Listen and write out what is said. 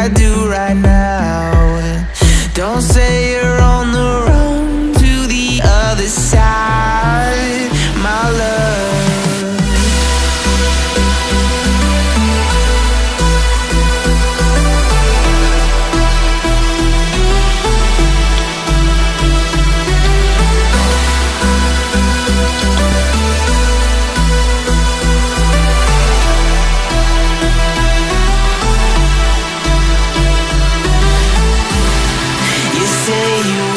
I do right now